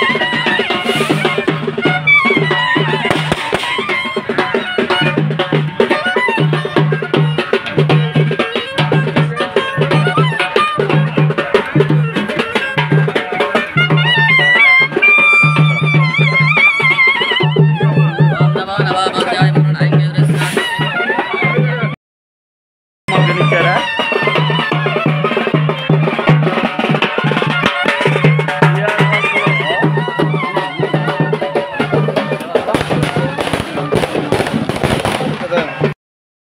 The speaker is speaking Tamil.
We're gonna. the